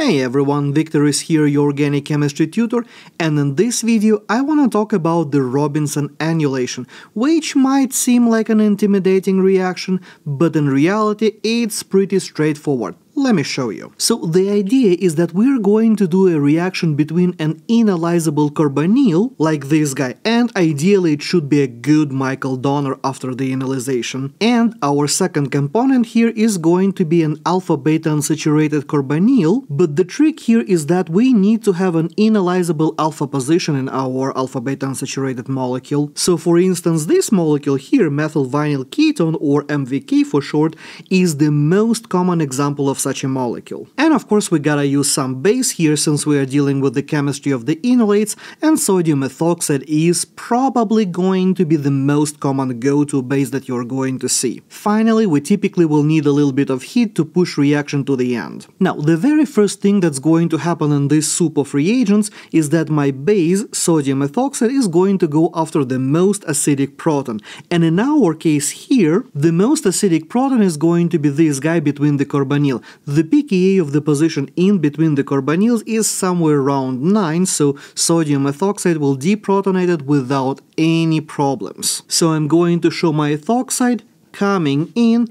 Hey everyone, Victor is here, your organic chemistry tutor, and in this video I want to talk about the Robinson annulation, which might seem like an intimidating reaction, but in reality it's pretty straightforward. Let me show you. So the idea is that we're going to do a reaction between an enolizable carbonyl, like this guy, and ideally it should be a good Michael donor after the enolization. And our second component here is going to be an alpha-beta unsaturated carbonyl, but the trick here is that we need to have an enolizable alpha position in our alpha-beta unsaturated molecule. So for instance, this molecule here, methyl vinyl ketone, or MVK for short, is the most common example of such a molecule. And of course we gotta use some base here since we are dealing with the chemistry of the enolates and sodium ethoxide is probably going to be the most common go-to base that you're going to see. Finally, we typically will need a little bit of heat to push reaction to the end. Now, the very first thing that's going to happen in this soup of reagents is that my base, sodium ethoxide, is going to go after the most acidic proton. And in our case here, the most acidic proton is going to be this guy between the carbonyl. The pKa of the position in between the carbonyls is somewhere around 9, so sodium ethoxide will deprotonate it without any problems. So I'm going to show my ethoxide coming in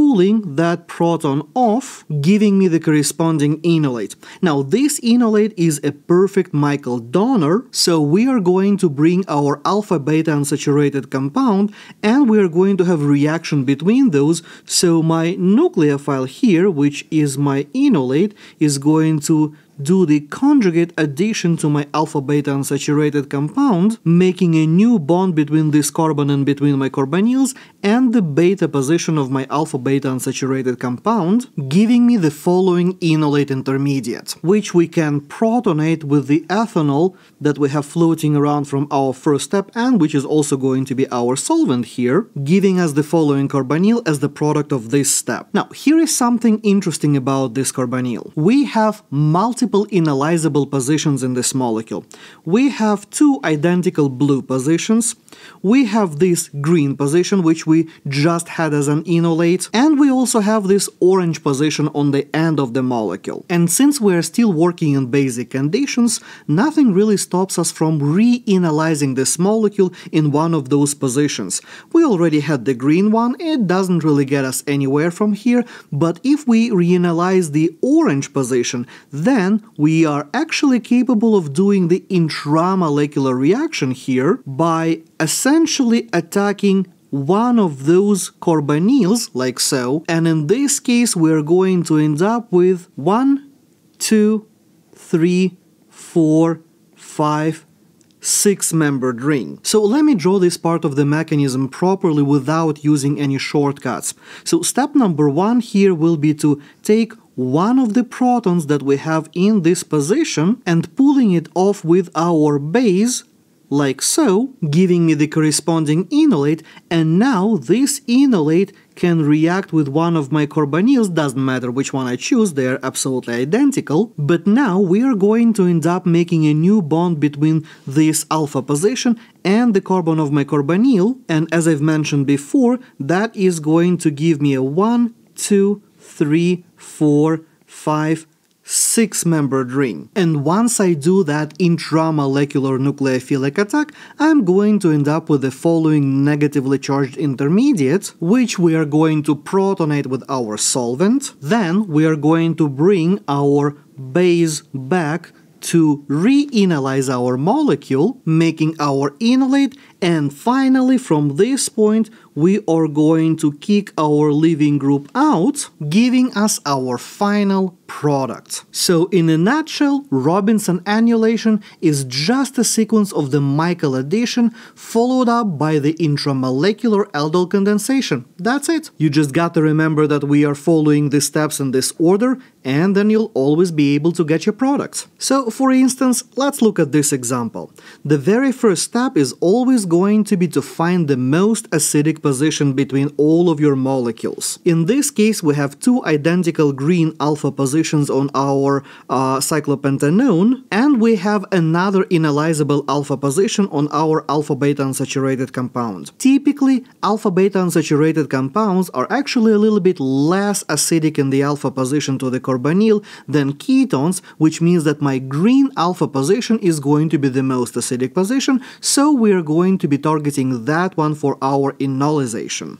pulling that proton off, giving me the corresponding enolate. Now, this enolate is a perfect Michael donor, so we are going to bring our alpha-beta unsaturated compound, and we are going to have reaction between those, so my nucleophile here, which is my enolate, is going to do the conjugate addition to my alpha-beta unsaturated compound, making a new bond between this carbon and between my carbonyls and the beta position of my alpha-beta unsaturated compound, giving me the following enolate intermediate, which we can protonate with the ethanol that we have floating around from our first step and which is also going to be our solvent here, giving us the following carbonyl as the product of this step. Now, here is something interesting about this carbonyl. We have multiple multiple enolizable positions in this molecule. We have two identical blue positions, we have this green position which we just had as an enolate, and we also have this orange position on the end of the molecule. And since we are still working in basic conditions, nothing really stops us from re-enolizing this molecule in one of those positions. We already had the green one, it doesn't really get us anywhere from here, but if we re-enolize the orange position, then we are actually capable of doing the intramolecular reaction here by essentially attacking one of those carbonyls, like so, and in this case we're going to end up with one, two, three, four, five, six-membered ring. So let me draw this part of the mechanism properly without using any shortcuts. So step number one here will be to take one of the protons that we have in this position and pulling it off with our base like so, giving me the corresponding enolate, and now this enolate can react with one of my carbonyls, doesn't matter which one I choose, they are absolutely identical, but now we are going to end up making a new bond between this alpha position and the carbon of my carbonyl, and as I've mentioned before, that is going to give me a 1, 2, three, four, five, six membered ring. And once I do that intramolecular nucleophilic attack, I'm going to end up with the following negatively charged intermediate, which we are going to protonate with our solvent. Then we are going to bring our base back to re-enolize our molecule, making our enolate, and finally from this point we are going to kick our leaving group out, giving us our final product. So in a nutshell, Robinson annulation is just a sequence of the Michael addition followed up by the intramolecular aldol condensation. That's it. You just got to remember that we are following the steps in this order and then you'll always be able to get your products. So for instance, let's look at this example. The very first step is always going to be to find the most acidic position between all of your molecules. In this case, we have two identical green alpha positions on our uh, cyclopentanone, and we have another enolizable alpha position on our alpha beta unsaturated compound. Typically, alpha beta unsaturated compounds are actually a little bit less acidic in the alpha position to the carbonyl than ketones, which means that my green alpha position is going to be the most acidic position, so we're going to be targeting that one for our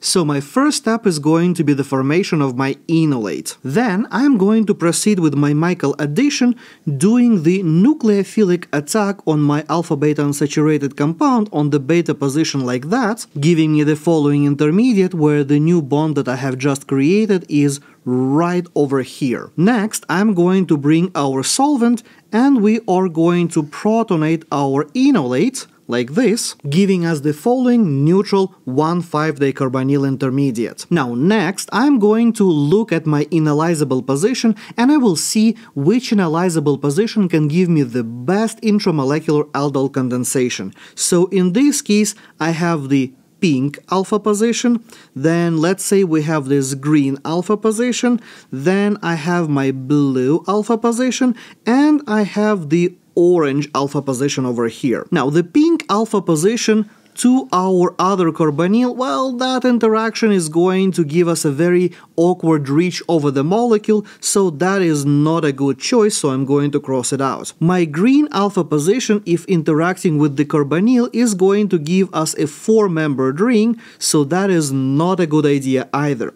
So my first step is going to be the formation of my enolate. Then I'm going to proceed with my Michael addition, doing the nucleophilic attack on my alpha-beta unsaturated compound on the beta position like that, giving me the following intermediate where the new bond that I have just created is right over here. Next, I'm going to bring our solvent and we are going to protonate our enolate like this, giving us the following neutral 1,5-dicarbonyl intermediate. Now next, I'm going to look at my enolizable position and I will see which enolizable position can give me the best intramolecular aldol condensation. So in this case, I have the pink alpha position, then let's say we have this green alpha position, then I have my blue alpha position, and I have the orange alpha position over here. Now the pink alpha position to our other carbonyl, well, that interaction is going to give us a very awkward reach over the molecule, so that is not a good choice, so I'm going to cross it out. My green alpha position, if interacting with the carbonyl, is going to give us a four-membered ring, so that is not a good idea either.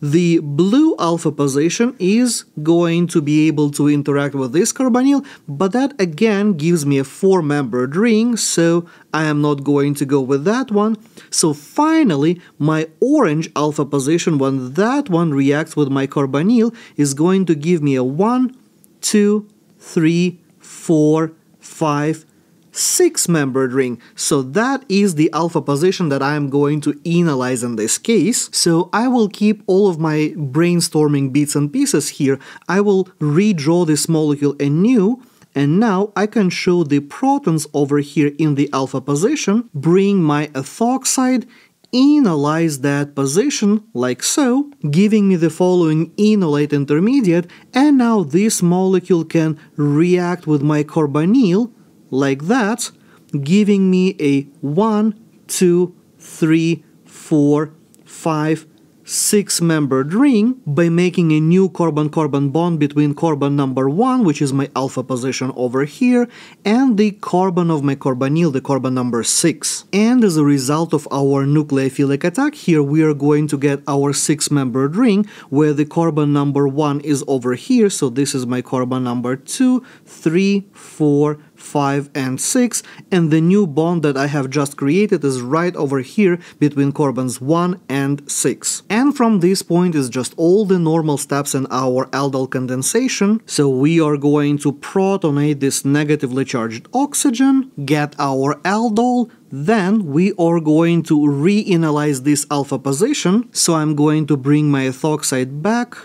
The blue alpha position is going to be able to interact with this carbonyl, but that again gives me a four-membered ring, so I am not going to go with that one. So finally, my orange alpha position, when that one reacts with my carbonyl, is going to give me a 1, 2, 3, 4, 5, six-membered ring. So that is the alpha position that I am going to enolize in this case. So I will keep all of my brainstorming bits and pieces here. I will redraw this molecule anew and now I can show the protons over here in the alpha position, bring my ethoxide, enolize that position like so, giving me the following enolate intermediate, and now this molecule can react with my carbonyl like that, giving me a 1, 2, 3, 4, 5, six membered ring by making a new carbon-carbon bond between carbon number 1, which is my alpha position over here, and the carbon of my carbonyl, the carbon number 6. And as a result of our nucleophilic attack here, we are going to get our six-membered ring, where the carbon number 1 is over here, so this is my carbon number 2, 3, 4, 5 and 6 and the new bond that I have just created is right over here between carbons 1 and 6. And from this point is just all the normal steps in our aldol condensation. So we are going to protonate this negatively charged oxygen, get our aldol, then we are going to re-enolize this alpha position. So I'm going to bring my ethoxide back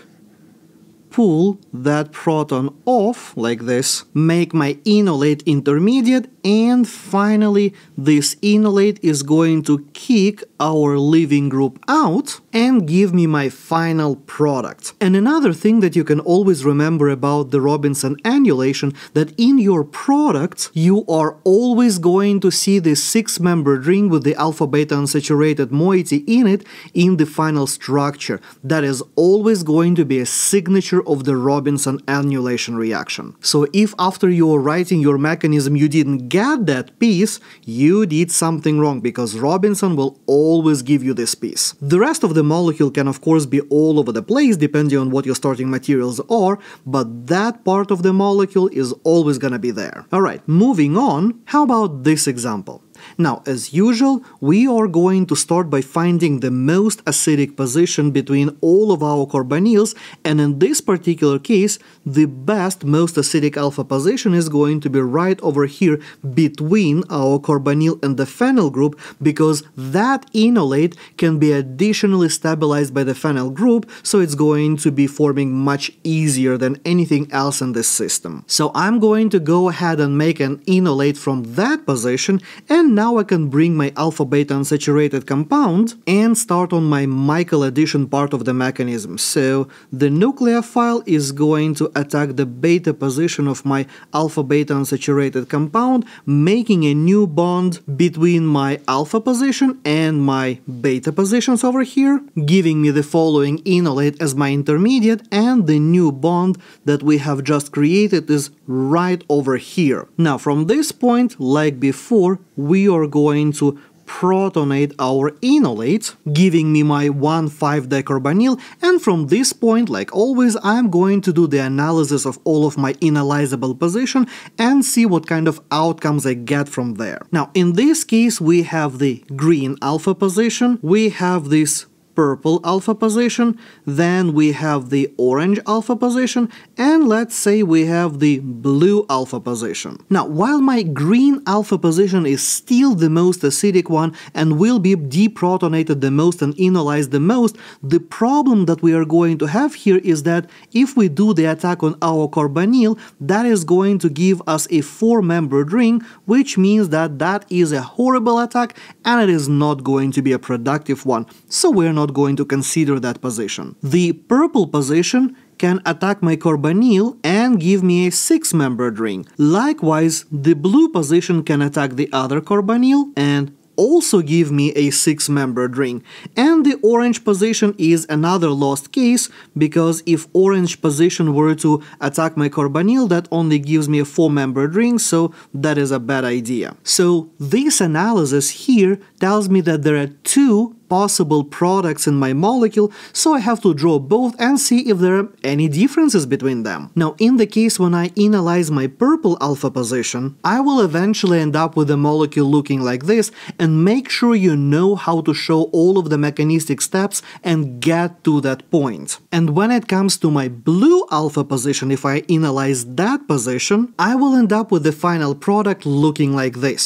pull that proton off like this, make my enolate intermediate, and finally this enolate is going to kick our leaving group out and give me my final product. And another thing that you can always remember about the Robinson annulation that in your product you are always going to see the six-membered ring with the alpha-beta unsaturated moiety in it in the final structure. That is always going to be a signature of the Robinson annulation reaction. So if after you are writing your mechanism you didn't get that piece, you did something wrong because Robinson will always give you this piece. The rest of the molecule can of course be all over the place depending on what your starting materials are, but that part of the molecule is always gonna be there. Alright, moving on, how about this example? Now, as usual, we are going to start by finding the most acidic position between all of our carbonyls, and in this particular case, the best, most acidic alpha position is going to be right over here between our carbonyl and the phenyl group, because that enolate can be additionally stabilized by the phenyl group, so it's going to be forming much easier than anything else in this system. So I'm going to go ahead and make an enolate from that position, and now now I can bring my alpha beta unsaturated compound and start on my Michael addition part of the mechanism. So the nucleophile is going to attack the beta position of my alpha beta unsaturated compound, making a new bond between my alpha position and my beta positions over here, giving me the following enolate as my intermediate and the new bond that we have just created is right over here. Now from this point, like before, we are going to protonate our enolate, giving me my 1,5-dicarbonyl, and from this point, like always, I'm going to do the analysis of all of my enolizable position and see what kind of outcomes I get from there. Now, in this case, we have the green alpha position, we have this purple alpha position, then we have the orange alpha position, and let's say we have the blue alpha position. Now, while my green alpha position is still the most acidic one and will be deprotonated the most and enolized the most, the problem that we are going to have here is that if we do the attack on our carbonyl, that is going to give us a four-membered ring, which means that that is a horrible attack and it is not going to be a productive one. So we're not not going to consider that position. The purple position can attack my carbonyl and give me a 6-membered ring. Likewise, the blue position can attack the other carbonyl and also give me a 6-membered ring. And the orange position is another lost case, because if orange position were to attack my carbonyl, that only gives me a 4-membered ring, so that is a bad idea. So this analysis here tells me that there are two possible products in my molecule, so I have to draw both and see if there are any differences between them. Now, in the case when I analyze my purple alpha position, I will eventually end up with a molecule looking like this, and make sure you know how to show all of the mechanistic steps and get to that point. And when it comes to my blue alpha position, if I analyze that position, I will end up with the final product looking like this.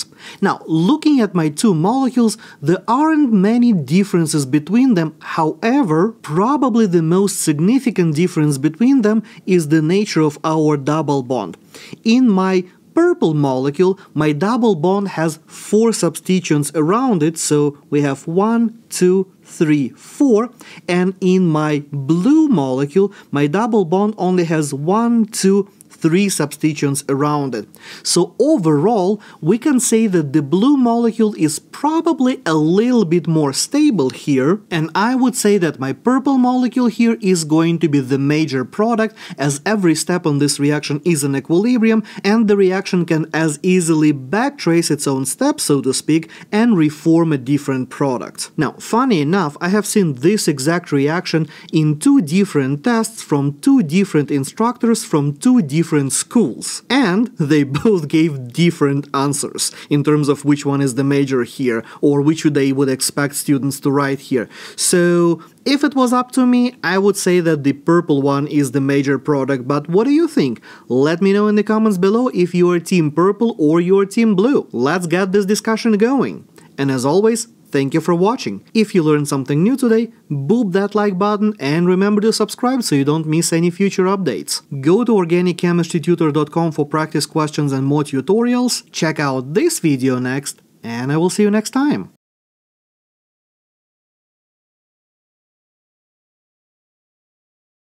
Now, looking at my two molecules, there aren't many differences between them. However, probably the most significant difference between them is the nature of our double bond. In my purple molecule, my double bond has four substituents around it, so we have one, two, three, four, and in my blue molecule, my double bond only has one, two, three substituents around it. So overall, we can say that the blue molecule is probably a little bit more stable here, and I would say that my purple molecule here is going to be the major product, as every step on this reaction is in equilibrium, and the reaction can as easily backtrace its own steps, so to speak, and reform a different product. Now, funny enough, I have seen this exact reaction in two different tests from two different instructors from two different different schools, and they both gave different answers in terms of which one is the major here or which they would expect students to write here. So if it was up to me, I would say that the purple one is the major product, but what do you think? Let me know in the comments below if you're team purple or you're team blue. Let's get this discussion going. And as always, Thank you for watching. If you learned something new today, boop that like button and remember to subscribe so you don't miss any future updates. Go to organicchemistrytutor.com for practice questions and more tutorials, check out this video next, and I will see you next time.